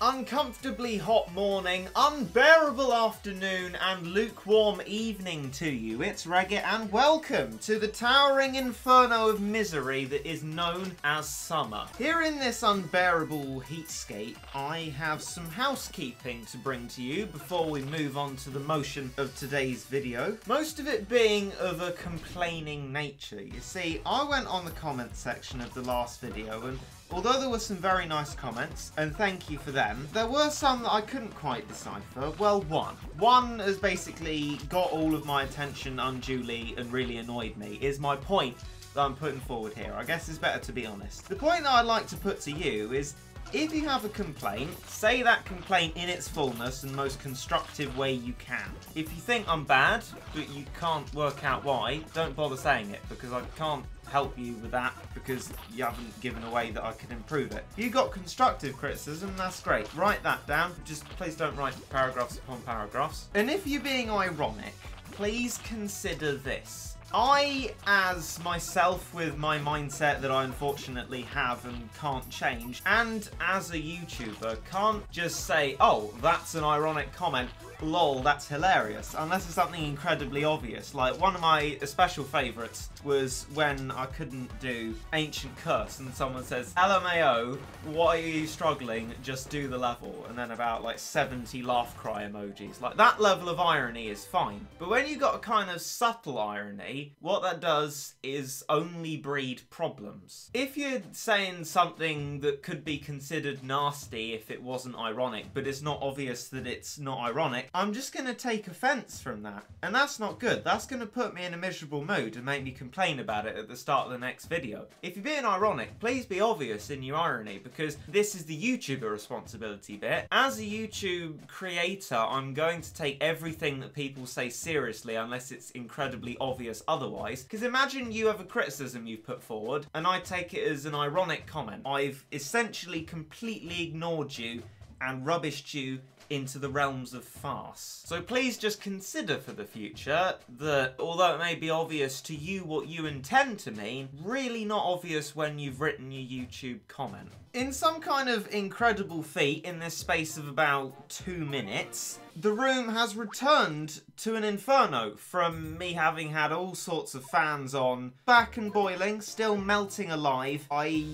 uncomfortably hot morning, unbearable afternoon, and lukewarm evening to you. It's Regit, and welcome to the towering inferno of misery that is known as summer. Here in this unbearable heatscape, I have some housekeeping to bring to you before we move on to the motion of today's video. Most of it being of a complaining nature. You see, I went on the comment section of the last video and Although there were some very nice comments, and thank you for them, there were some that I couldn't quite decipher. Well, one. One has basically got all of my attention unduly and really annoyed me, is my point that I'm putting forward here. I guess it's better to be honest. The point that I'd like to put to you is if you have a complaint, say that complaint in its fullness and most constructive way you can. If you think I'm bad, but you can't work out why, don't bother saying it because I can't help you with that because you haven't given away that I can improve it. You got constructive criticism, that's great. Write that down. Just please don't write paragraphs upon paragraphs. And if you're being ironic, please consider this. I, as myself with my mindset that I unfortunately have and can't change, and as a YouTuber, can't just say, oh, that's an ironic comment, lol, that's hilarious, unless it's something incredibly obvious. Like, one of my special favourites was when I couldn't do Ancient Curse, and someone says, LMAO, why are you struggling? Just do the level. And then about like 70 laugh cry emojis. Like, that level of irony is fine. But when you've got a kind of subtle irony, what that does is only breed problems. If you're saying something that could be considered nasty if it wasn't ironic, but it's not obvious that it's not ironic, I'm just going to take offence from that. And that's not good. That's going to put me in a miserable mood and make me complain about it at the start of the next video. If you're being ironic, please be obvious in your irony because this is the YouTuber responsibility bit. As a YouTube creator, I'm going to take everything that people say seriously unless it's incredibly obvious otherwise. Because imagine you have a criticism you've put forward and I take it as an ironic comment. I've essentially completely ignored you and rubbished you into the realms of farce. So please just consider for the future that although it may be obvious to you what you intend to mean, really not obvious when you've written your YouTube comment. In some kind of incredible feat in this space of about two minutes, the room has returned to an inferno from me having had all sorts of fans on, back and boiling, still melting alive. I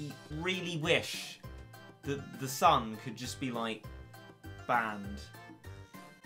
really wish that the sun could just be like banned.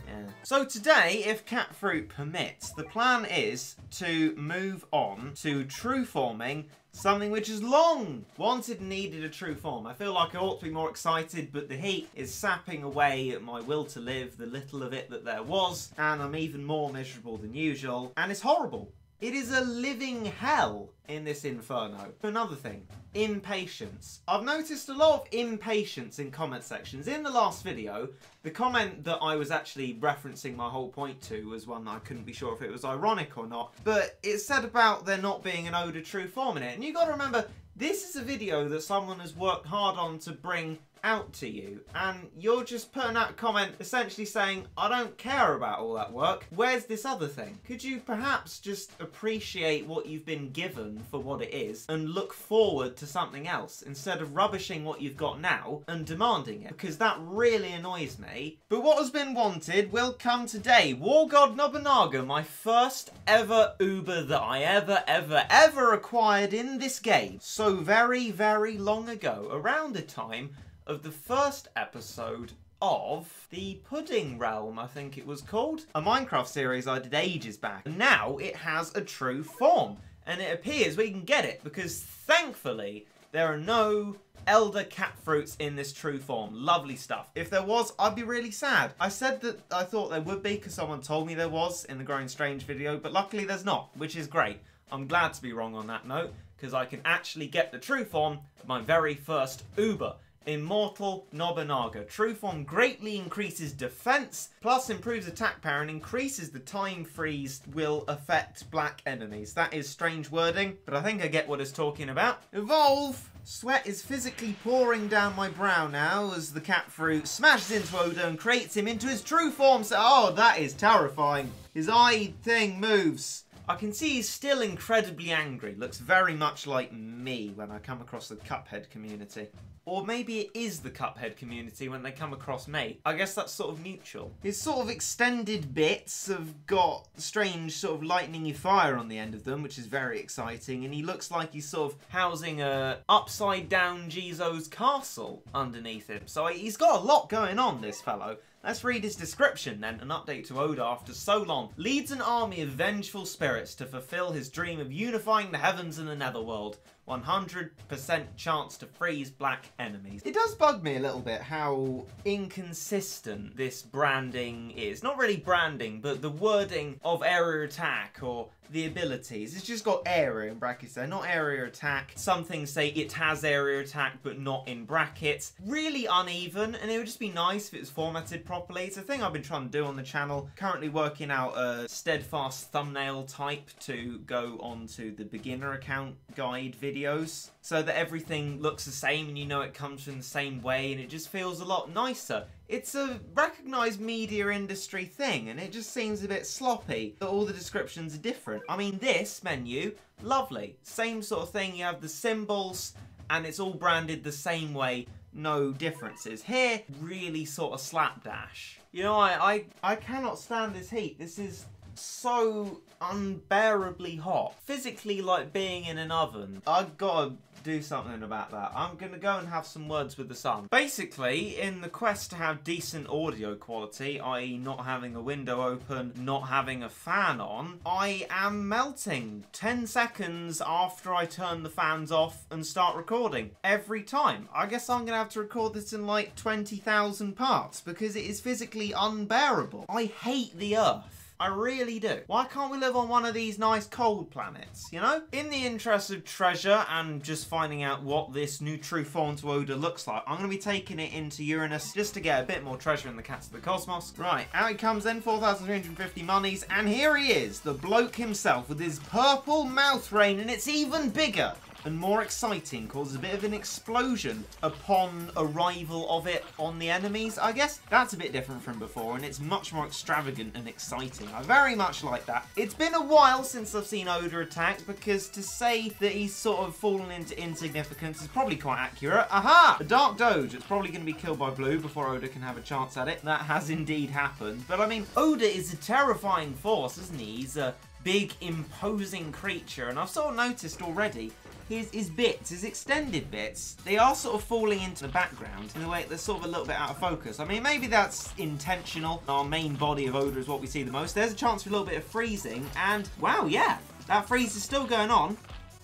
Yeah. So today, if cat fruit permits, the plan is to move on to true forming something which is long wanted needed a true form. I feel like I ought to be more excited, but the heat is sapping away at my will to live, the little of it that there was, and I'm even more miserable than usual, and it's horrible. It is a living hell in this inferno. Another thing, impatience. I've noticed a lot of impatience in comment sections. In the last video, the comment that I was actually referencing my whole point to was one that I couldn't be sure if it was ironic or not, but it said about there not being an Oda true form in it. And you gotta remember, this is a video that someone has worked hard on to bring out to you and you're just putting out a comment essentially saying I don't care about all that work. Where's this other thing? Could you perhaps just appreciate what you've been given for what it is and look forward to something else instead of rubbishing what you've got now and demanding it? Because that really annoys me. But what has been wanted will come today. Warlord Nobunaga my first ever Uber that I ever ever ever acquired in this game. So very very long ago around the time of the first episode of the Pudding Realm, I think it was called. A Minecraft series I did ages back. Now it has a true form, and it appears we can get it because thankfully there are no elder cat fruits in this true form. Lovely stuff. If there was, I'd be really sad. I said that I thought there would be because someone told me there was in the Growing Strange video, but luckily there's not, which is great. I'm glad to be wrong on that note because I can actually get the true form of my very first Uber. Immortal Nobunaga. True form greatly increases defense, plus improves attack power and increases the time freeze will affect black enemies. That is strange wording, but I think I get what it's talking about. Evolve! Sweat is physically pouring down my brow now as the cat fruit smashes into Oda and creates him into his true form. So, oh, that is terrifying. His eye thing moves. I can see he's still incredibly angry. Looks very much like me when I come across the Cuphead community. Or maybe it is the Cuphead community when they come across me. I guess that's sort of mutual. His sort of extended bits have got strange sort of lightningy fire on the end of them, which is very exciting. And he looks like he's sort of housing a upside down Jizo's castle underneath him. So he's got a lot going on, this fellow. Let's read his description then, an update to Oda after so long. Leads an army of vengeful spirits to fulfill his dream of unifying the heavens and the netherworld. 100% chance to freeze black enemies. It does bug me a little bit how inconsistent this branding is. Not really branding, but the wording of area attack or the abilities. It's just got area in brackets there, not area attack. Some things say it has area attack, but not in brackets. Really uneven, and it would just be nice if it was formatted properly. It's a thing I've been trying to do on the channel. Currently working out a steadfast thumbnail type to go onto the beginner account guide videos so that everything looks the same and you know it comes from the same way and it just feels a lot nicer. It's a recognised media industry thing and it just seems a bit sloppy that all the descriptions are different. I mean this menu, lovely. Same sort of thing, you have the symbols and it's all branded the same way, no differences. Here, really sort of slapdash. You know, I, I, I cannot stand this heat. This is so unbearably hot. Physically like being in an oven. I've got to do something about that. I'm to go and have some words with the sun. Basically, in the quest to have decent audio quality, i.e. not having a window open, not having a fan on, I am melting 10 seconds after I turn the fans off and start recording. Every time. I guess I'm to have to record this in like 20,000 parts because it is physically unbearable. I hate the earth. I really do. Why can't we live on one of these nice cold planets, you know? In the interest of treasure and just finding out what this new true form to Oda looks like, I'm going to be taking it into Uranus just to get a bit more treasure in the Cats of the Cosmos. Right, out he comes then, 4,350 monies, and here he is, the bloke himself with his purple mouth rain, and it's even bigger and more exciting causes a bit of an explosion upon arrival of it on the enemies, I guess. That's a bit different from before, and it's much more extravagant and exciting. I very much like that. It's been a while since I've seen Oda attack, because to say that he's sort of fallen into insignificance is probably quite accurate. Aha! The Dark Doge, it's probably going to be killed by Blue before Oda can have a chance at it. That has indeed happened. But I mean, Oda is a terrifying force, isn't he? He's a big, imposing creature, and I've sort of noticed already his, his bits, his extended bits, they are sort of falling into the background in a way they're sort of a little bit out of focus. I mean, maybe that's intentional. Our main body of Oda is what we see the most. There's a chance for a little bit of freezing, and wow, yeah, that freeze is still going on.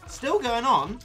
Still going on.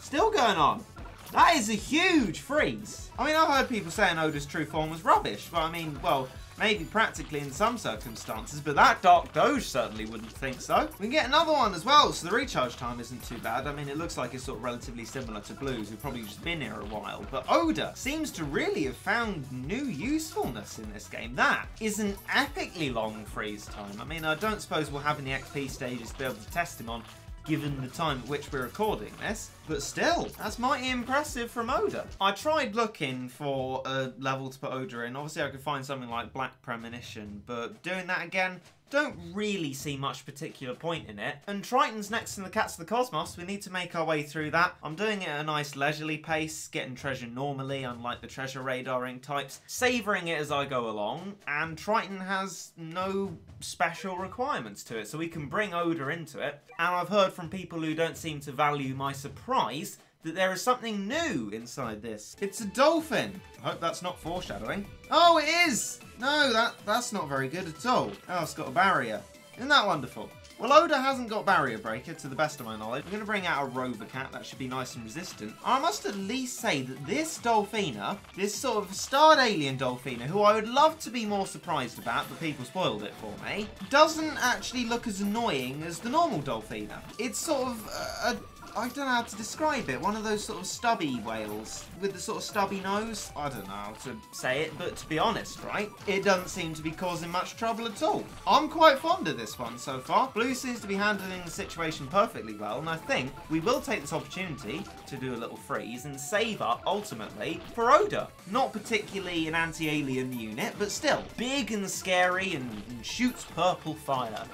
Still going on. That is a huge freeze. I mean, I've heard people saying Oda's true form was rubbish, but I mean, well, Maybe practically in some circumstances, but that Dark Doge certainly wouldn't think so. We can get another one as well, so the recharge time isn't too bad. I mean, it looks like it's sort of relatively similar to Blues, who've probably just been here a while. But Oda seems to really have found new usefulness in this game. That is an epically long freeze time. I mean, I don't suppose we'll have any XP stages to be able to test him on, given the time at which we're recording this. But still, that's mighty impressive from Oda. I tried looking for a level to put Oda in. Obviously, I could find something like Black Premonition, but doing that again, don't really see much particular point in it. And Triton's next in the Cats of the Cosmos. We need to make our way through that. I'm doing it at a nice leisurely pace, getting treasure normally, unlike the treasure radaring types, savouring it as I go along, and Triton has no special requirements to it, so we can bring Oda into it. And I've heard from people who don't seem to value my surprise that there is something new inside this. It's a dolphin. I hope that's not foreshadowing. Oh, it is! No, that that's not very good at all. Oh, it's got a barrier. Isn't that wonderful? Well, Oda hasn't got Barrier Breaker, to the best of my knowledge. I'm going to bring out a Rover Cat. That should be nice and resistant. I must at least say that this Dolphina, this sort of starred alien Dolphina, who I would love to be more surprised about, but people spoiled it for me, doesn't actually look as annoying as the normal Dolphina. It's sort of a I don't know how to describe it. One of those sort of stubby whales with the sort of stubby nose. I don't know how to say it, but to be honest, right, it doesn't seem to be causing much trouble at all. I'm quite fond of this one so far. Blue seems to be handling the situation perfectly well, and I think we will take this opportunity to do a little freeze and save up, ultimately, for Oda. Not particularly an anti-alien unit, but still, big and scary and, and shoots purple fire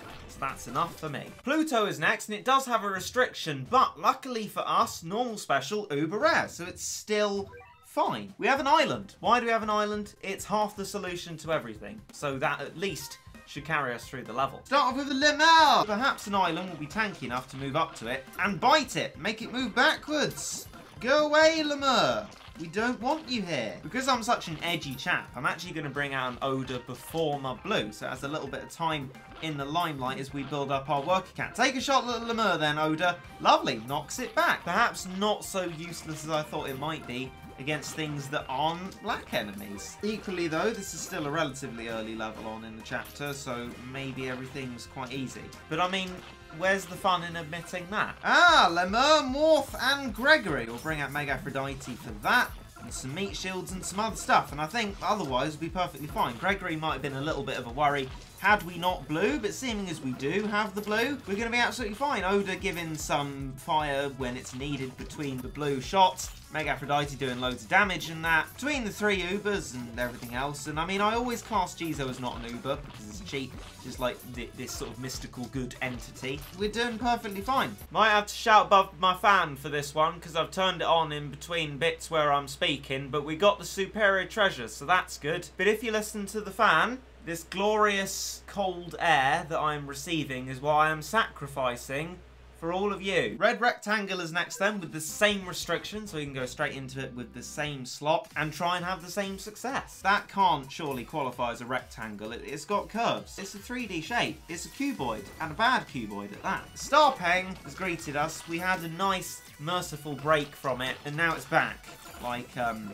That's enough for me. Pluto is next, and it does have a restriction, but luckily for us, normal special, uber rare, so it's still fine. We have an island. Why do we have an island? It's half the solution to everything, so that at least should carry us through the level. Start off with the Lemur! Perhaps an island will be tanky enough to move up to it and bite it, make it move backwards. Go away, Lemur! We don't want you here. Because I'm such an edgy chap, I'm actually going to bring out an Oda before my blue, so it has a little bit of time in the limelight as we build up our worker cat. Take a shot at Lemur then, Oda. Lovely, knocks it back. Perhaps not so useless as I thought it might be, against things that aren't black enemies. Equally though, this is still a relatively early level on in the chapter, so maybe everything's quite easy. But I mean, where's the fun in admitting that? Ah, Lemur, Morph, and Gregory. We'll bring out Mega Aphrodite for that. And some meat shields and some other stuff. And I think otherwise we'll be perfectly fine. Gregory might have been a little bit of a worry had we not blue, but seeming as we do have the blue, we're going to be absolutely fine. Oda giving some fire when it's needed between the blue shots. Mega Aphrodite doing loads of damage and that. Between the three Ubers and everything else. And I mean, I always class Jizo as not an Uber because it's cheap. Just like this sort of mystical good entity. We're doing perfectly fine. Might have to shout above my fan for this one because I've turned it on in between bits where I'm speaking. But we got the superior treasure, so that's good. But if you listen to the fan, this glorious cold air that I'm receiving is what I am sacrificing for all of you. Red rectangle is next then with the same restriction, so we can go straight into it with the same slot and try and have the same success. That can't surely qualify as a rectangle. It, has got curves. It's a 3D shape. It's a cuboid, and a bad cuboid at that. Star Peng has greeted us. We had a nice, merciful break from it, and now it's back. Like, um,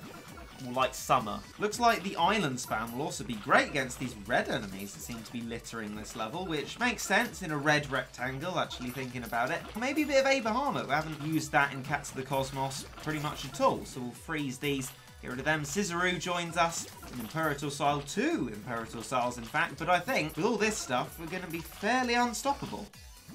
like summer. Looks like the island spam will also be great against these red enemies that seem to be littering this level, which makes sense in a red rectangle, actually thinking about it. Maybe a bit of A We haven't used that in Cats of the Cosmos pretty much at all, so we'll freeze these Get rid of them. Scissoroo joins us in Imperator Sael, two Imperator Saels in fact, but I think with all this stuff, we're going to be fairly unstoppable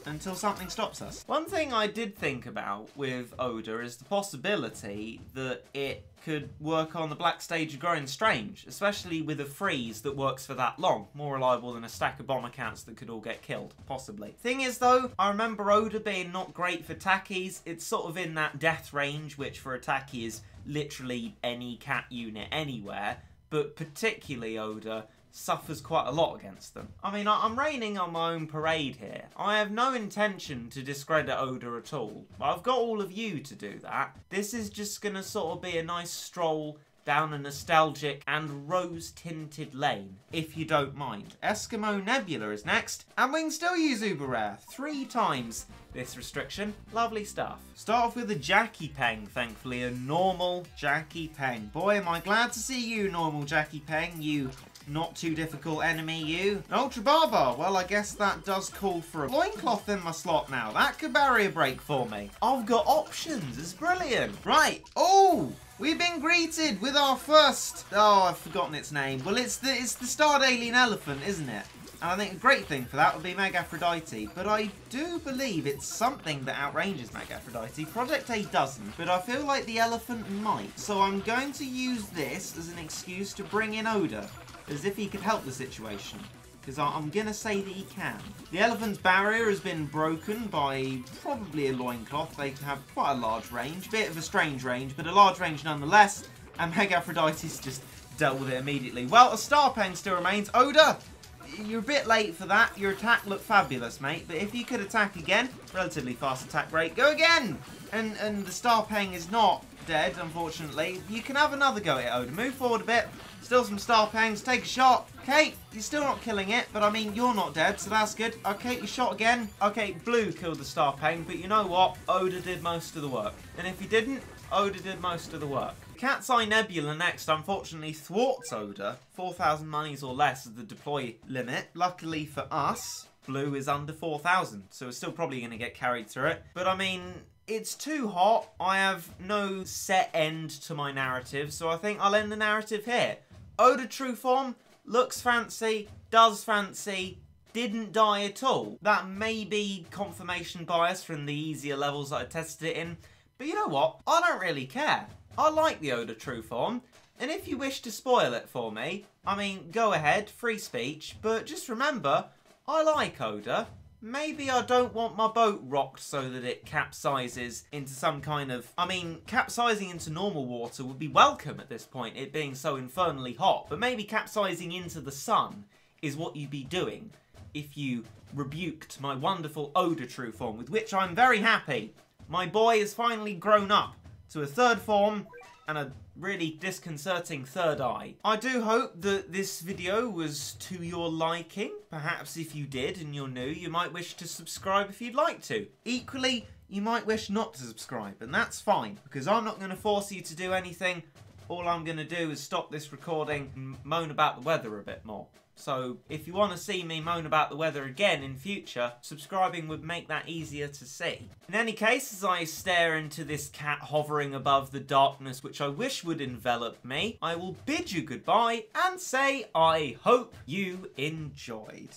until something stops us. One thing I did think about with Oda is the possibility that it could work on the black stage of Growing Strange, especially with a freeze that works for that long. More reliable than a stack of bomber cats that could all get killed, possibly. Thing is though, I remember Oda being not great for tackies. It's sort of in that death range, which for a tacky is literally any cat unit anywhere, but particularly Oda suffers quite a lot against them. I mean, I'm raining on my own parade here. I have no intention to discredit Oda at all. I've got all of you to do that. This is just going to sort of be a nice stroll down a nostalgic and rose-tinted lane, if you don't mind. Eskimo Nebula is next, and we can still use Uber Rare three times this restriction. Lovely stuff. Start off with a Jackie Peng, thankfully, a normal Jackie Peng. Boy, am I glad to see you, normal Jackie Peng, you not too difficult enemy, you. Ultra Barbar. Well, I guess that does call for a loincloth in my slot now. That could barrier break for me. I've got options. It's brilliant. Right. Oh! We've been greeted with our first... Oh, I've forgotten its name. Well, it's the it's the starred alien elephant, isn't it? And I think a great thing for that would be Mega Aphrodite. But I do believe it's something that outranges Mega Aphrodite. Project A doesn't, but I feel like the elephant might. So I'm going to use this as an excuse to bring in Oda as if he could help the situation. Because I'm going to say that he can. The elephant's barrier has been broken by probably a loincloth. They have quite a large range. Bit of a strange range, but a large range nonetheless. And Mega Aphrodite's just dealt with it immediately. Well, a star pen still remains. Oda, you're a bit late for that. Your attack looked fabulous, mate. But if you could attack again, relatively fast attack rate, go again! And and the Star Peng is not dead, unfortunately. You can have another go at Oda. Move forward a bit. Still some Star Pengs. Take a shot. Okay, you're still not killing it, but I mean, you're not dead, so that's good. Okay, you shot again. Okay, Blue killed the Star Peng, but you know what? Oda did most of the work. And if he didn't, Oda did most of the work. Cat's Eye Nebula next, unfortunately, thwarts Oda. 4,000 monies or less is the deploy limit. Luckily for us, Blue is under 4,000, so we're still probably going to get carried through it. But I mean, it's too hot. I have no set end to my narrative, so I think I'll end the narrative here. Oda True Form looks fancy, does fancy, didn't die at all. That may be confirmation bias from the easier levels that I tested it in, but you know what? I don't really care. I like the Oda True Form, and if you wish to spoil it for me, I mean, go ahead, free speech, but just remember, I like Oda. maybe I don't want my boat rocked so that it capsizes into some kind of. I mean, capsizing into normal water would be welcome at this point, it being so infernally hot, but maybe capsizing into the sun is what you'd be doing if you rebuked my wonderful Oda true form, with which I'm very happy. My boy has finally grown up to a third form and a really disconcerting third eye. I do hope that this video was to your liking. Perhaps if you did and you're new, you might wish to subscribe if you'd like to. Equally, you might wish not to subscribe, and that's fine, because I'm not going to force you to do anything. All I'm going to do is stop this recording and moan about the weather a bit more. So if you want to see me moan about the weather again in future, subscribing would make that easier to see. In any case, as I stare into this cat hovering above the darkness which I wish would envelop me, I will bid you goodbye and say I hope you enjoyed.